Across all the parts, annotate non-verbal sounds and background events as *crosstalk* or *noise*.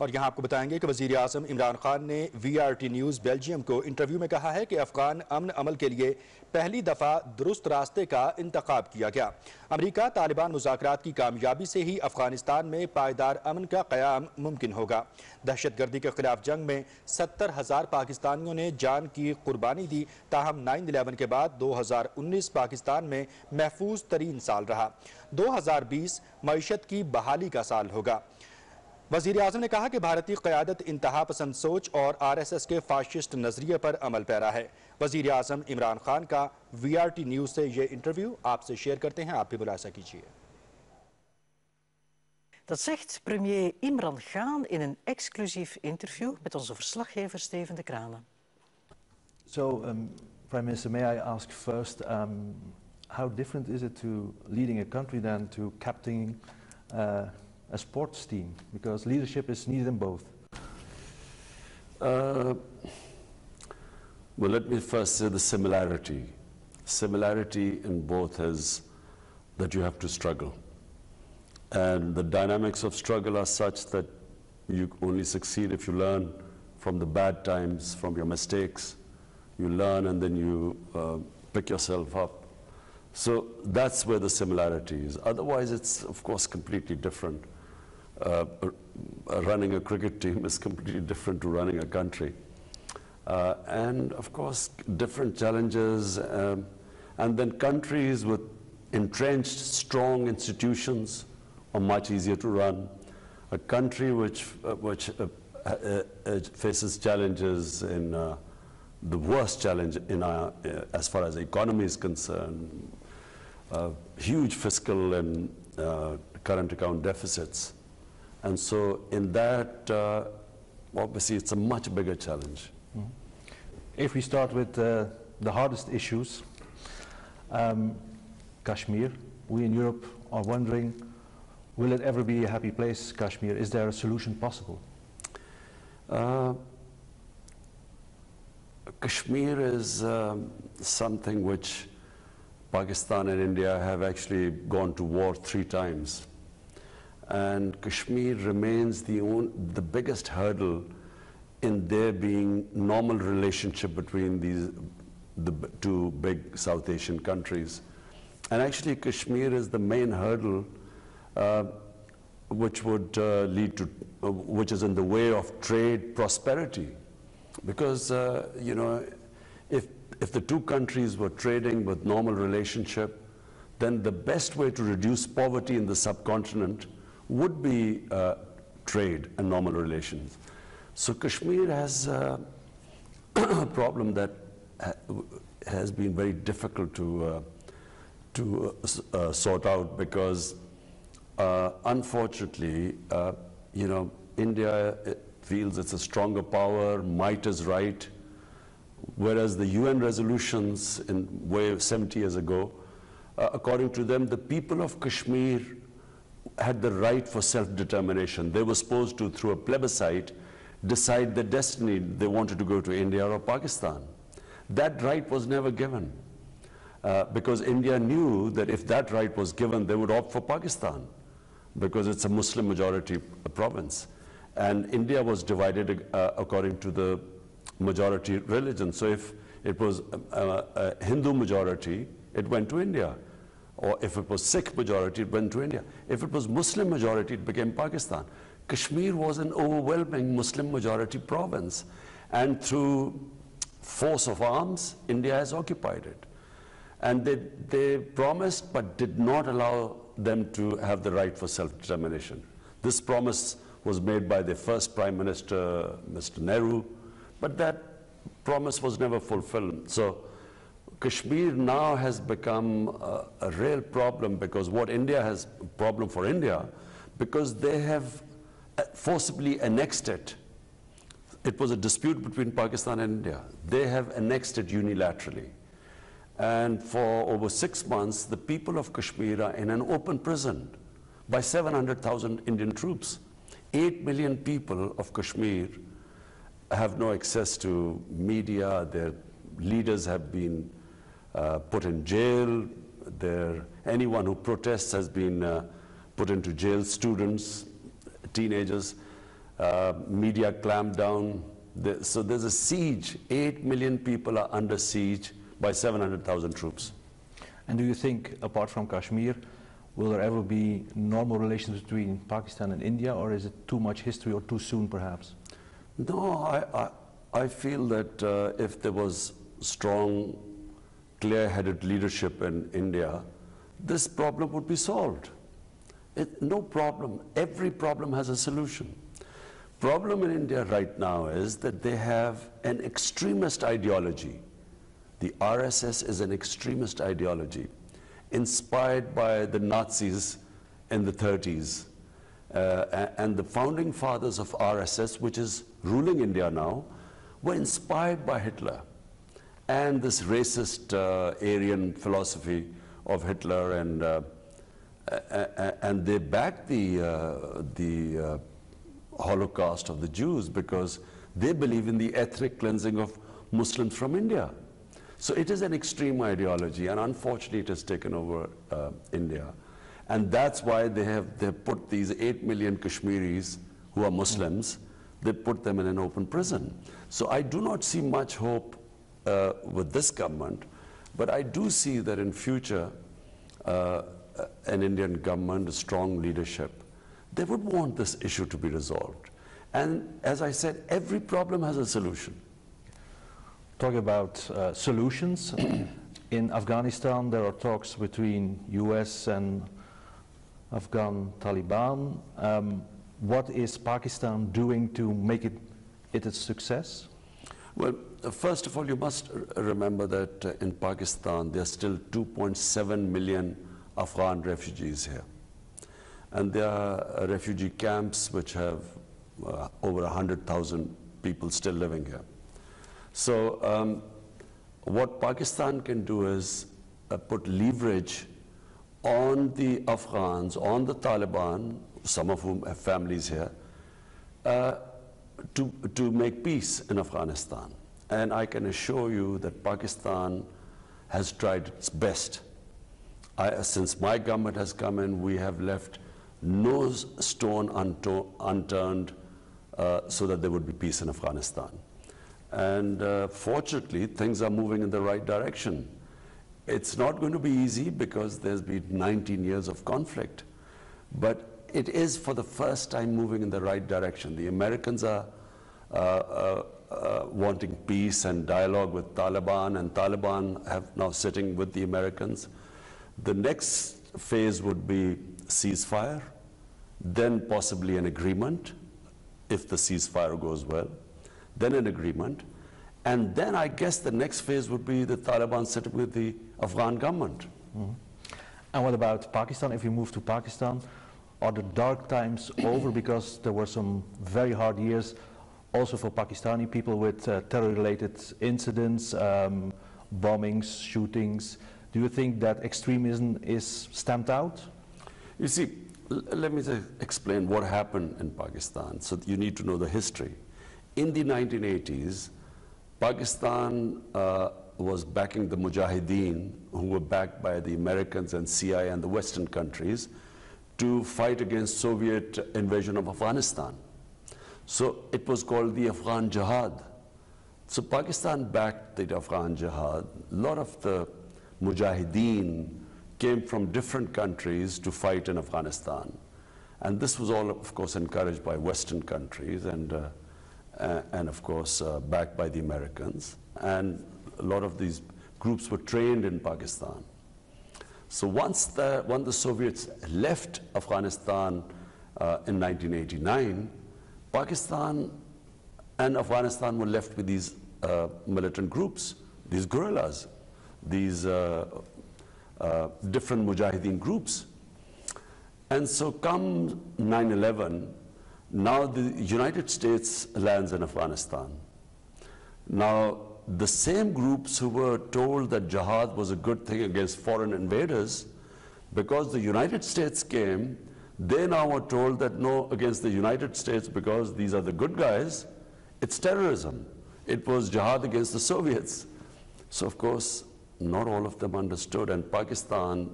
और यहाँ आपको बताएँगे कि वज़ीर आज़म इमरान खान ने V R T news Belgium को इंटरव्यू में कहा है कि अफगान अमन अमल के लिए पहली दफ़ा दुरुस्त रास्ते का इंतखब किया गया। अमरीका तालिबान मुजाकरात की कामयाबी से ही अफ़गानिस्तान में पायदार अमन का क्याम मुमकिन होगा। दहशत गर्दी के खिलाफ जंग में सत्तर हज़ार पाकिस्तानियों ने जान की कुर्बानी दी। ताहम नाइन इलेवन के बाद दो हज़ार उन्नीस पाकिस्तान में महफूज तरीन साल रहा। दो हज़ार बीस, मीशत की बहाली का साल होगा। वजीर आजम ने कहा कि भारतीय क्यादत इंतहा पसंद सोच और आर एस एस के फाशिस्ट नजरिए पर अमल पैरा है वजीर आजम इमरान खान का वी आर टी न्यूज से ये इंटरव्यू आपसे शेयर करते हैं आप भी मुलाजा कीजिए Dat zegt premier Imran Khan in een exclusief interview met onze verslaggever Steven de Kranen. So, um, Prime Minister, may I ask first, um, how different is it to leading a country than to captaining uh, a sports team? Because leadership is needed in both. Uh, well, let me first say the similarity. Similarity in both is that you have to struggle. And the dynamics of struggle are such that you only succeed if you learn from the bad times, from your mistakes. You learn and then you uh, pick yourself up. So that's where the similarity is. Otherwise, it's, of course, completely different. Uh, running a cricket team is completely different to running a country. Uh, and of course, different challenges, um, and then countries with entrenched, strong institutions are much easier to run. A country which, uh, which uh, uh, uh, faces challenges in the worst challenge in our, as far as the economy is concerned, huge fiscal and current account deficits. And so in that, uh, obviously it's a much bigger challenge. If we start with uh, the hardest issues, um, Kashmir, we in Europe are wondering, will it ever be a happy place, Kashmir? Is there a solution possible? Uh, Kashmir is um, something which Pakistan and India have actually gone to war three times. And Kashmir remains the, on, the biggest hurdle in there being normal relationship between these the two big South Asian countries. And actually Kashmir is the main hurdle uh, which would uh, lead to, uh, which is in the way of trade prosperity. Because, uh, you know, if, if the two countries were trading with normal relationship, then the best way to reduce poverty in the subcontinent would be uh, trade and normal relations. So Kashmir has uh, *clears throat* a problem that ha- has been very difficult to, uh, to uh, uh, sort out because uh, unfortunately, you know, India feels it's a stronger power, might is right, whereas the UN resolutions in way of 70 years ago, according to them, the people of Kashmir had the right for self-determination. They were supposed to, through a plebiscite, decide their destiny. They wanted to go to India or Pakistan. That right was never given. Uh, because India knew that if that right was given, they would opt for Pakistan because it's a Muslim majority province. And India was divided uh, according to the majority religion. So if it was uh, a Hindu majority, it went to India. Or if it was Sikh majority, it went to India. If it was Muslim majority, it became Pakistan. Kashmir was an overwhelming Muslim majority province. And through force of arms, India has occupied it. And they, they promised but did not allow them to have the right for self-determination. This promise was made by the first Prime Minister, Mr. Nehru, but that promise was never fulfilled. So Kashmir now has become a, a real problem because what India has, a problem for India, because they have uh, forcibly annexed it. It was a dispute between Pakistan and India. They have annexed it unilaterally. And for over six months, the people of Kashmir are in an open prison by 700,000 Indian troops. Eight million people of Kashmir have no access to media. Their leaders have been uh, put in jail. Their, anyone who protests has been uh, put into jail, students, teenagers. uh, media clampdown. The, so there's a siege. Eight million people are under siege by 700,000 troops. And do you think, apart from Kashmir, will there ever be normal relations between Pakistan and India, or is it too much history or too soon, perhaps? No, I, I, I feel that uh, if there was strong, clear-headed leadership in India, this problem would be solved. It, no problem. Every problem has a solution. Problem in India right now is that they have an extremist ideology. The RSS is an extremist ideology inspired by the Nazis in the 30s. Uh, and the founding fathers of RSS, which is ruling India now, were inspired by Hitler and this racist uh, Aryan philosophy of Hitler, and, uh, and they backed the, uh, the Holocaust of the Jews because they believe in the ethnic cleansing of Muslims from India. So it is an extreme ideology, and unfortunately, it has taken over uh, India. And that's why they have they have put these 8 million Kashmiris who are Muslims, they put them in an open prison. So I do not see much hope uh, with this government, but I do see that in future, uh, an Indian government, a strong leadership, they would want this issue to be resolved. And as I said, every problem has a solution. Talking about uh, solutions, *clears throat* in Afghanistan there are talks between US and Afghan Taliban. Um, what is Pakistan doing to make it, it a success? Well, uh, first of all, you must remember that uh, in Pakistan there are still 2.7 million Afghan refugees here. And there are uh, refugee camps which have uh, over 100,000 people still living here. So um, what Pakistan can do is uh, put leverage on the Afghans, on the Taliban, some of whom have families here, uh, to, to make peace in Afghanistan. And I can assure you that Pakistan has tried its best. I, since my government has come in, we have left no stone unturned uh, so that there would be peace in Afghanistan. And uh, fortunately, things are moving in the right direction. It's not going to be easy because there's been 19 years of conflict. But it is for the first time moving in the right direction. The Americans are uh, uh, uh, wanting peace and dialogue with Taliban, and Taliban have now sitting with the Americans. The next phase would be ceasefire, then possibly an agreement if the ceasefire goes well then an agreement, and then I guess the next phase would be the Taliban up with the Afghan government. Mm -hmm. And what about Pakistan? If you move to Pakistan, are the dark times *coughs* over because there were some very hard years also for Pakistani people with uh, terror-related incidents, um, bombings, shootings. Do you think that extremism is stamped out? You see, let me explain what happened in Pakistan. So you need to know the history. In the 1980s, Pakistan uh, was backing the Mujahideen, who were backed by the Americans and CIA and the Western countries, to fight against Soviet invasion of Afghanistan. So it was called the Afghan Jihad. So Pakistan backed the Afghan Jihad. A lot of the Mujahideen came from different countries to fight in Afghanistan. And this was all, of course, encouraged by Western countries. And uh, and of course uh, backed by the Americans. And a lot of these groups were trained in Pakistan. So once the, when the Soviets left Afghanistan uh, in 1989, Pakistan and Afghanistan were left with these uh, militant groups, these guerrillas, these uh, uh, different Mujahideen groups. And so come 9-11, now the United States lands in Afghanistan. Now the same groups who were told that jihad was a good thing against foreign invaders, because the United States came, they now are told that no, against the United States because these are the good guys, it's terrorism. It was jihad against the Soviets. So of course, not all of them understood, and Pakistan,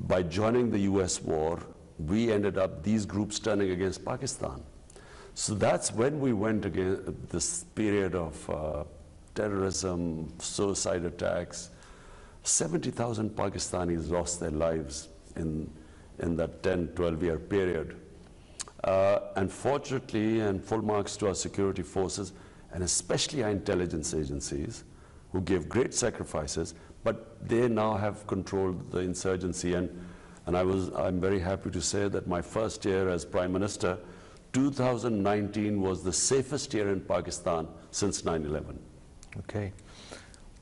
by joining the US war, we ended up these groups turning against Pakistan. So that's when we went against this period of uh, terrorism, suicide attacks. 70,000 Pakistanis lost their lives in, in that 10, 12 year period. Uh, and fortunately, and full marks to our security forces, and especially our intelligence agencies, who gave great sacrifices, but they now have controlled the insurgency. And, and I was, I'm very happy to say that my first year as Prime Minister, 2019 was the safest year in Pakistan since 9-11. Okay.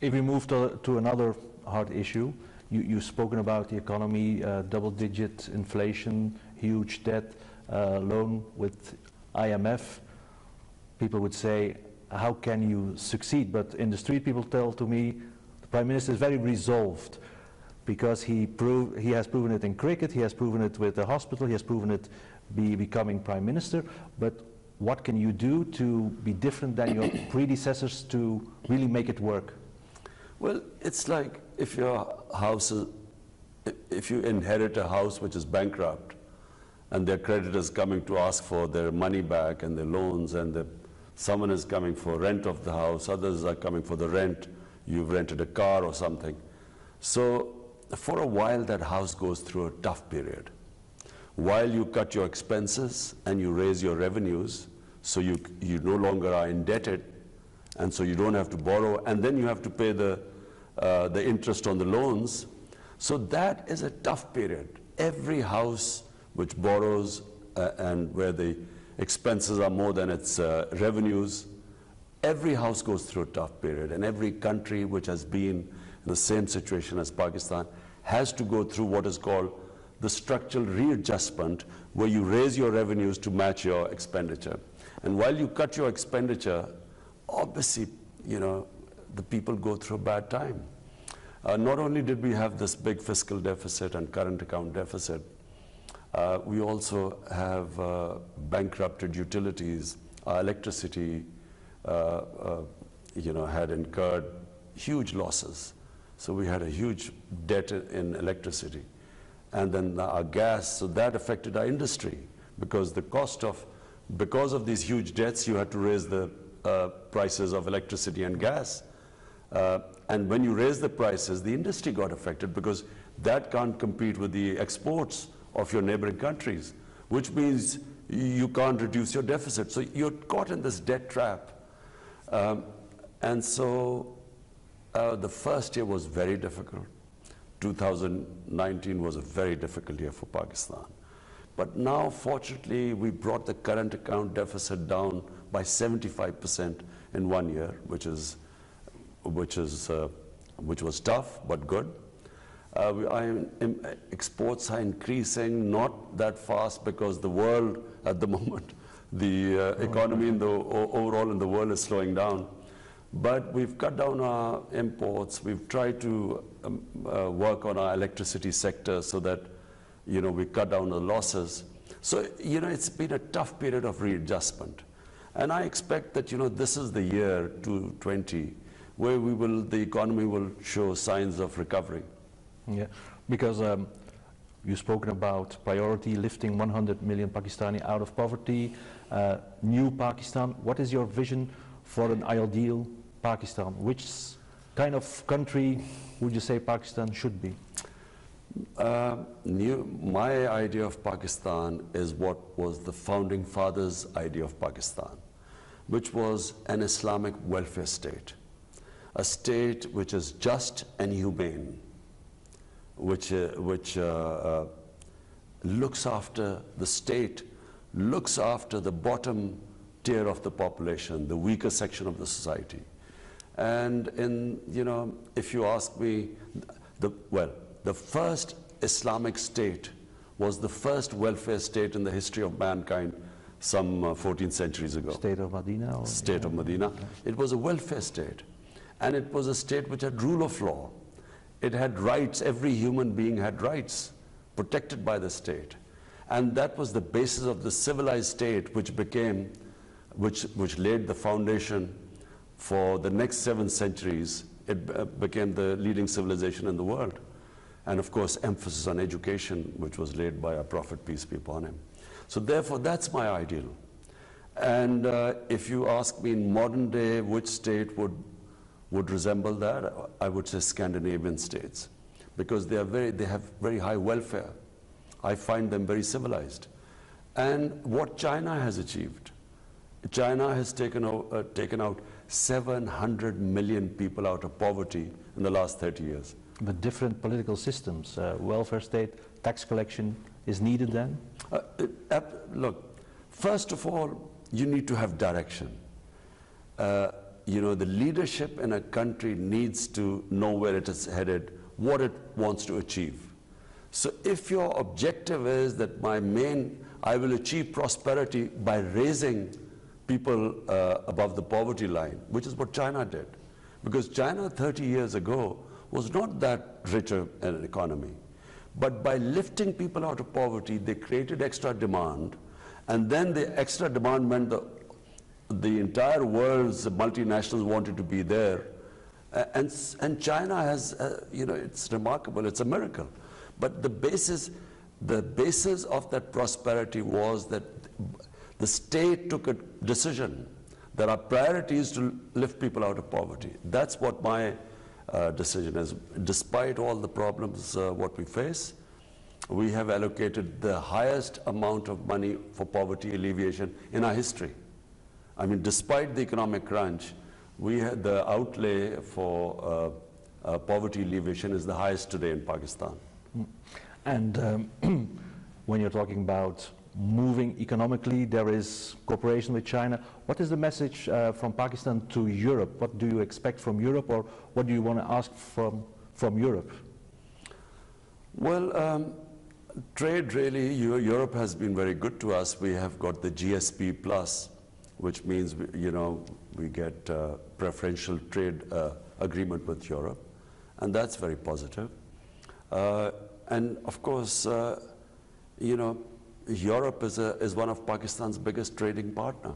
If we move to, to another hard issue, you, you've spoken about the economy, uh, double-digit inflation, huge debt, uh, loan with IMF. People would say, how can you succeed? But in the street, people tell to me, the Prime Minister is very resolved because he, prove, he has proven it in cricket, he has proven it with the hospital, he has proven it be becoming Prime Minister. But what can you do to be different than your *coughs* predecessors to really make it work? Well, it's like if your house is, if you inherit a house which is bankrupt and their creditors coming to ask for their money back and their loans and the, someone is coming for rent of the house, others are coming for the rent, you've rented a car or something. So for a while that house goes through a tough period. While you cut your expenses and you raise your revenues, so you, you no longer are indebted, and so you don't have to borrow, and then you have to pay the, uh, the interest on the loans. So that is a tough period. Every house which borrows uh, and where the expenses are more than its uh, revenues, every house goes through a tough period, and every country which has been in the same situation as Pakistan has to go through what is called the structural readjustment, where you raise your revenues to match your expenditure. And while you cut your expenditure, obviously, you know, the people go through a bad time. Uh, not only did we have this big fiscal deficit and current account deficit, uh, we also have uh, bankrupted utilities. Our electricity, uh, uh, you know, had incurred huge losses. So we had a huge debt in electricity. And then our gas, so that affected our industry because the cost of, because of these huge debts, you had to raise the uh, prices of electricity and gas. Uh, and when you raise the prices, the industry got affected because that can't compete with the exports of your neighboring countries, which means you can't reduce your deficit. So you're caught in this debt trap. Um, and so uh, the first year was very difficult. 2019 was a very difficult year for Pakistan. But now, fortunately, we brought the current account deficit down by 75% in one year, which is, which is, uh, which was tough but good. Uh, we, I, in, exports are increasing not that fast because the world at the *laughs* moment, the uh, economy in the overall in the world is slowing down. But we've cut down our imports. We've tried to um, uh, work on our electricity sector so that, you know, we cut down the losses. So, you know, it's been a tough period of readjustment. And I expect that, you know, this is the year 2020 where we will, the economy will show signs of recovery. Yeah, because um, you've spoken about priority lifting 100 million Pakistani out of poverty, uh, new Pakistan. What is your vision for an ideal Pakistan? Which kind of country would you say Pakistan should be? Uh, new, my idea of Pakistan is what was the founding fathers' idea of Pakistan, which was an Islamic welfare state, a state which is just and humane, which, uh, which uh, uh looks after the state, looks after the bottom tier of the population, the weaker section of the society. And in, you know, if you ask me, the, well, the first Islamic state was the first welfare state in the history of mankind some uh, 14 centuries ago. State of Medina? Or, state yeah. of Medina. It was a welfare state. And it was a state which had rule of law. It had rights. Every human being had rights protected by the state. And that was the basis of the civilized state which became, which, which laid the foundation for the next seven centuries, it uh, became the leading civilization in the world. And of course, emphasis on education, which was laid by our Prophet, peace be upon him. So therefore, that's my ideal. And uh, if you ask me in modern day which state would, would resemble that, I would say Scandinavian states because they, are very, they have very high welfare. I find them very civilized. And what China has achieved, China has taken, uh, taken out 700 million people out of poverty in the last 30 years. But different political systems, uh, welfare state, tax collection is needed then? Uh, uh, look, first of all, you need to have direction. Uh, you know, the leadership in a country needs to know where it is headed, what it wants to achieve. So if your objective is that my main, I will achieve prosperity by raising people uh, above the poverty line, which is what China did. Because China 30 years ago was not that richer an economy. But by lifting people out of poverty, they created extra demand, and then the extra demand meant the, the entire world's multinationals wanted to be there. And, and China has, uh, you know, it's remarkable, it's a miracle. But the basis, the basis of that prosperity was that the state took a decision. There are priorities to lift people out of poverty. That's what my uh, decision is. Despite all the problems uh, what we face, we have allocated the highest amount of money for poverty alleviation in our history. I mean, despite the economic crunch, we had the outlay for uh, uh poverty alleviation is the highest today in Pakistan. And um, *clears throat* when you're talking about moving economically, there is cooperation with China. What is the message uh, from Pakistan to Europe? What do you expect from Europe or what do you want to ask from, from Europe? Well, um, trade really, Europe has been very good to us. We have got the GSP plus, which means, you know, we get uh, preferential trade uh, agreement with Europe, and that's very positive. Uh, and of course, uh, you know, Europe is, a, is one of Pakistan's biggest trading partner.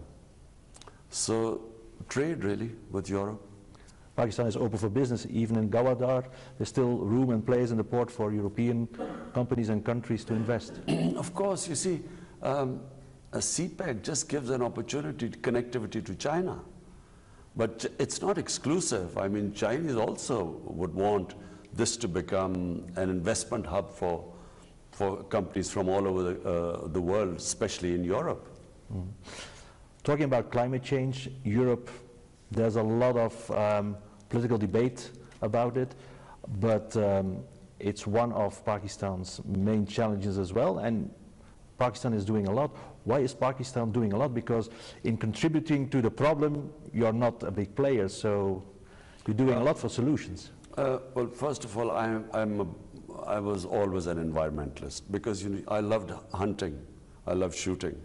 So trade really with Europe. Pakistan is open for business, even in Gwadar. There's still room and place in the port for European companies and countries to invest. *clears throat* of course, you see, um, a CPEC just gives an opportunity to connectivity to China. But it's not exclusive. I mean, Chinese also would want this to become an investment hub for for companies from all over the, uh, the world, especially in Europe. Mm. Talking about climate change, Europe, there's a lot of um, political debate about it, but um, it's one of Pakistan's main challenges as well, and Pakistan is doing a lot. Why is Pakistan doing a lot? Because in contributing to the problem, you're not a big player, so you're doing a lot for solutions. Uh, well, first of all, I'm, I'm a I was always an environmentalist because you know, I loved hunting, I loved shooting.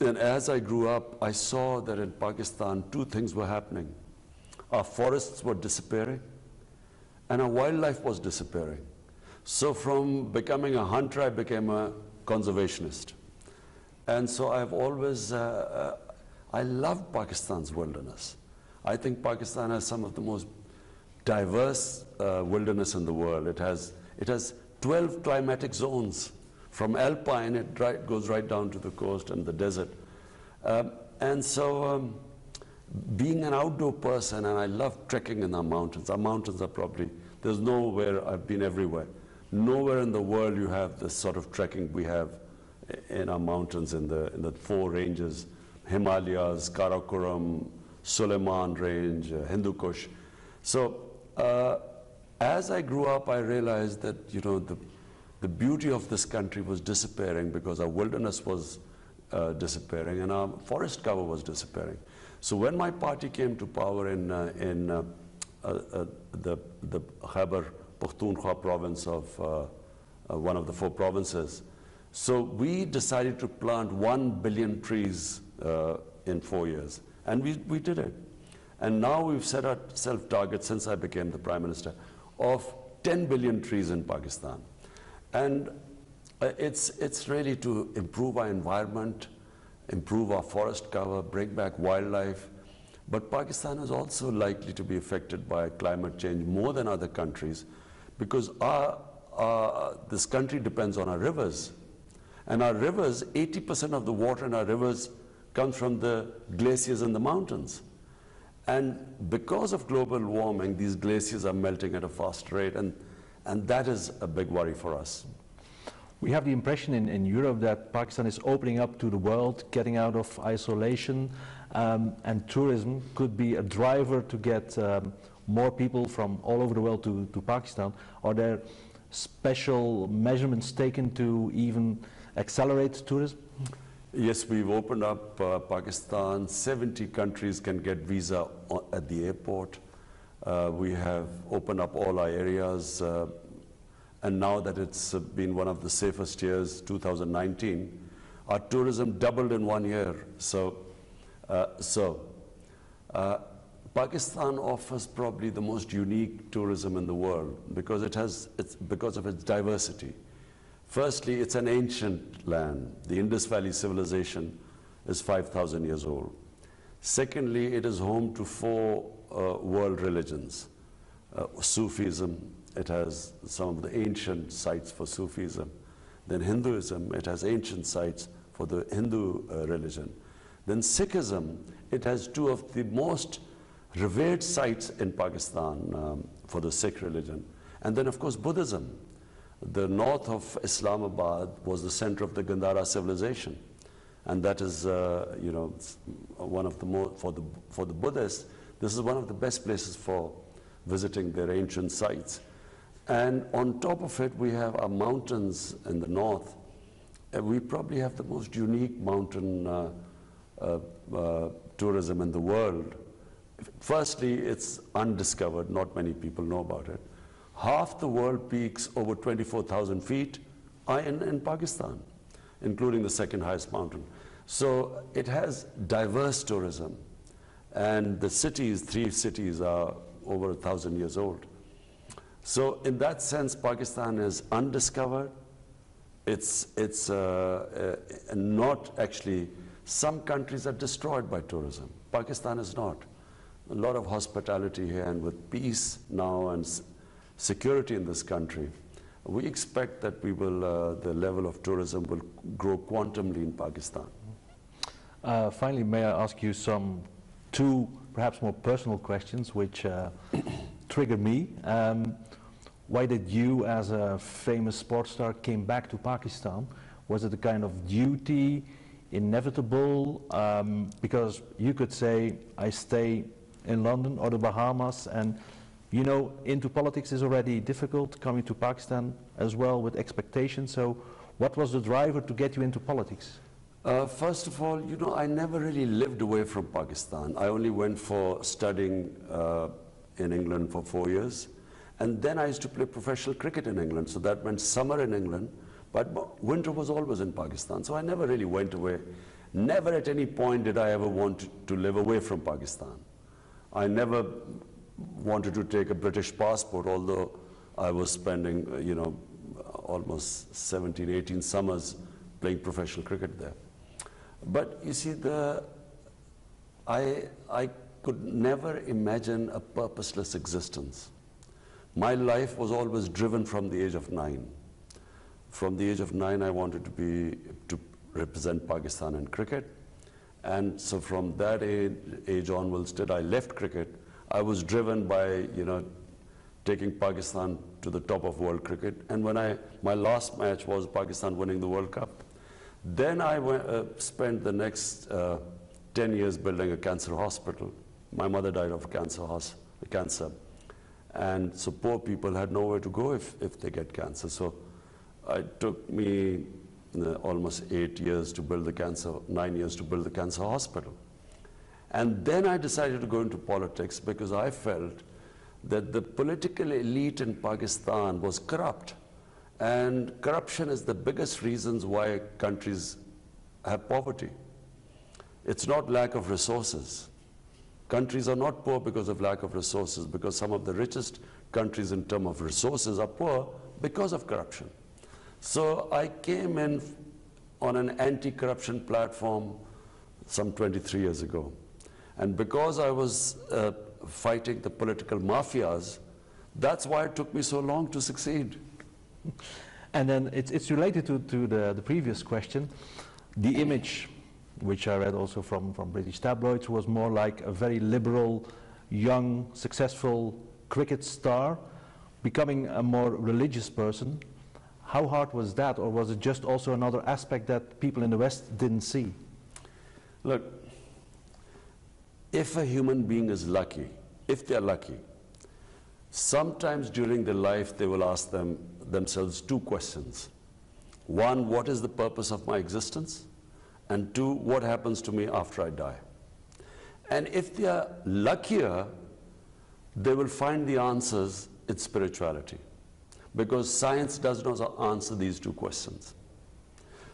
And as I grew up, I saw that in Pakistan, two things were happening. Our forests were disappearing, and our wildlife was disappearing. So from becoming a hunter, I became a conservationist. And so I've always, uh, uh, I love Pakistan's wilderness. I think Pakistan has some of the most diverse uh, wilderness in the world. It has, it has 12 climatic zones. From alpine, it right, goes right down to the coast and the desert. Um, and so, um, being an outdoor person, and I love trekking in our mountains. Our mountains are probably, there's nowhere, I've been everywhere. Nowhere in the world you have the sort of trekking we have in our mountains in the, in the four ranges, Himalayas, Karakoram, Suleiman Range, uh, Hindu Kush. So uh, as I grew up, I realized that, you know, the, the beauty of this country was disappearing because our wilderness was uh, disappearing and our forest cover was disappearing. So when my party came to power in, uh, in uh, uh, uh the, the Khyber Pakhtunkhwa province of one of the four provinces, so we decided to plant one billion trees in four years. And we, we did it. And now we've set ourselves targets since I became the Prime Minister of 10 billion trees in Pakistan. And uh, it's, it's really to improve our environment, improve our forest cover, bring back wildlife. But Pakistan is also likely to be affected by climate change more than other countries because our, this country depends on our rivers. And our rivers, 80% of the water in our rivers comes from the glaciers in the mountains. And because of global warming, these glaciers are melting at a fast rate, and, and that is a big worry for us. We have the impression in, in Europe that Pakistan is opening up to the world, getting out of isolation, um, and tourism could be a driver to get um, more people from all over the world to, to Pakistan. Are there special measurements taken to even accelerate tourism? Yes, we've opened up uh, Pakistan. 70 countries can get visa at the airport. Uh, we have opened up all our areas. Uh, and now that it's been one of the safest years, 2019, our tourism doubled in one year. So, uh, so uh, Pakistan offers probably the most unique tourism in the world because it has, it's because of its diversity. Firstly, it's an ancient land. The Indus Valley civilization is 5,000 years old. Secondly, it is home to four uh, world religions. Uh, Sufism, it has some of the ancient sites for Sufism. Then Hinduism, it has ancient sites for the Hindu uh, religion. Then Sikhism, it has two of the most revered sites in Pakistan um, for the Sikh religion. And then, of course, Buddhism. The north of Islamabad was the center of the Gandhara civilization. And that is, uh, you know, one of the more, for the, for the Buddhists, this is one of the best places for visiting their ancient sites. And on top of it, we have our mountains in the north. And we probably have the most unique mountain uh, uh, uh tourism in the world. Firstly, it's undiscovered, not many people know about it. Half the world peaks over 24,000 feet are in, in Pakistan, including the second highest mountain. So it has diverse tourism. And the cities, three cities, are over a thousand years old. So in that sense, Pakistan is undiscovered. It's, it's uh, uh, not actually, some countries are destroyed by tourism. Pakistan is not a lot of hospitality here, and with peace now and security in this country, we expect that we will, uh, the level of tourism will grow quantumly in Pakistan. Uh, finally, may I ask you some two perhaps more personal questions which uh, *coughs* trigger me. Um, why did you, as a famous sports star, came back to Pakistan? Was it a kind of duty, inevitable? Um, because you could say, I stay in London or the Bahamas. And you know, into politics is already difficult, coming to Pakistan as well with expectations. So what was the driver to get you into politics? Uh, first of all, you know, I never really lived away from Pakistan. I only went for studying uh, in England for four years. And then I used to play professional cricket in England. So that meant summer in England, but winter was always in Pakistan. So I never really went away. Never at any point did I ever want to live away from Pakistan. I never wanted to take a British passport, although I was spending, uh, you know, almost 17, 18 summers playing professional cricket there. But you see, the, I, I could never imagine a purposeless existence. My life was always driven from the age of nine. From the age of nine, I wanted to be, to represent Pakistan in cricket. And so from that age, age onwards, till I left cricket, I was driven by, you know, taking Pakistan to the top of world cricket. And when I, my last match was Pakistan winning the World Cup. Then I went, uh, spent the next uh, 10 years building a cancer hospital. My mother died of cancer, cancer. And so poor people had nowhere to go if, if they get cancer. So it took me uh, almost eight years to build the cancer, nine years to build the cancer hospital. And then I decided to go into politics because I felt that the political elite in Pakistan was corrupt. And corruption is the biggest reasons why countries have poverty. It's not lack of resources. Countries are not poor because of lack of resources, because some of the richest countries in terms of resources are poor because of corruption. So I came in on an anti-corruption platform some 23 years ago. And because I was uh, fighting the political mafias, that's why it took me so long to succeed. And then it's, it's related to, to the, the previous question. The image which I read also from, from British tabloids, was more like a very liberal, young, successful cricket star, becoming a more religious person. How hard was that, or was it just also another aspect that people in the West didn't see? Look, if a human being is lucky, if they're lucky, sometimes during their life they will ask them, themselves two questions. One, what is the purpose of my existence? And two, what happens to me after I die? And if they are luckier, they will find the answers in spirituality. Because science does not answer these two questions.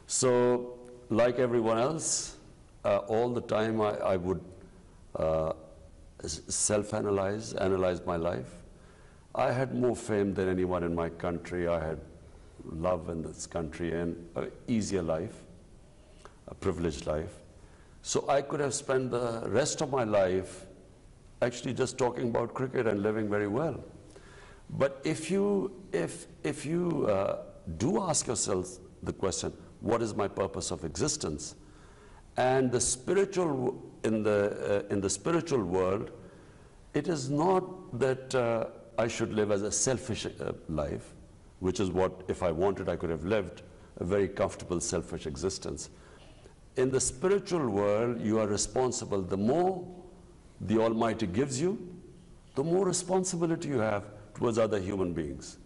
So, like everyone else, uh, all the time I, I would self-analyze, analyze my life. I had more fame than anyone in my country. I had love in this country and an easier life, a privileged life. So I could have spent the rest of my life actually just talking about cricket and living very well. But if you, if, if you uh, do ask yourself the question, what is my purpose of existence? And the spiritual, in the, uh, in the spiritual world, it is not that uh, I should live as a selfish uh, life, which is what, if I wanted, I could have lived a very comfortable, selfish existence. In the spiritual world, you are responsible. The more the Almighty gives you, the more responsibility you have towards other human beings.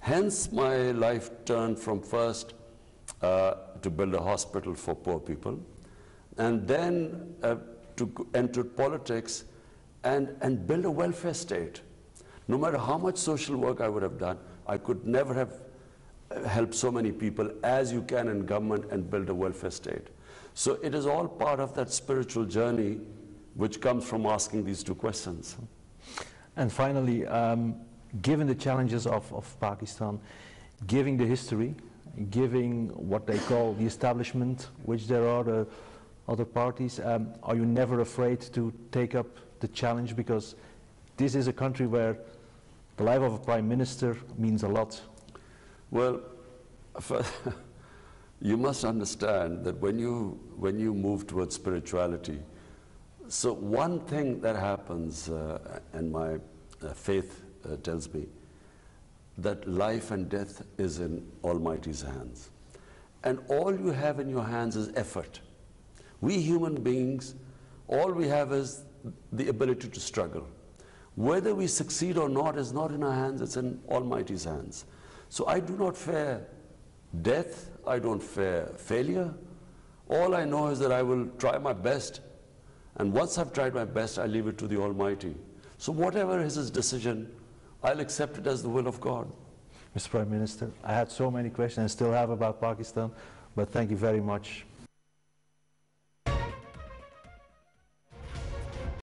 Hence, my life turned from first uh, to build a hospital for poor people, and then uh, to enter politics and, and build a welfare state. No matter how much social work I would have done, I could never have uh, helped so many people as you can in government and build a welfare state. So it is all part of that spiritual journey which comes from asking these two questions. And finally, um, given the challenges of, of Pakistan, giving the history, giving what they call the establishment, which there are the other parties, um, are you never afraid to take up the challenge? Because this is a country where the life of a prime minister means a lot. Well, *laughs* you must understand that when you, when you move towards spirituality, so one thing that happens, uh, and my uh, faith uh, tells me, that life and death is in Almighty's hands. And all you have in your hands is effort. We human beings, all we have is the ability to struggle. Whether we succeed or not is not in our hands, it's in Almighty's hands. So I do not fear death, I don't fear failure. All I know is that I will try my best, and once I've tried my best, I leave it to the Almighty. So whatever is his decision, I'll accept it as the will of God. Mr. Prime Minister, I had so many questions and still have about Pakistan, but thank you very much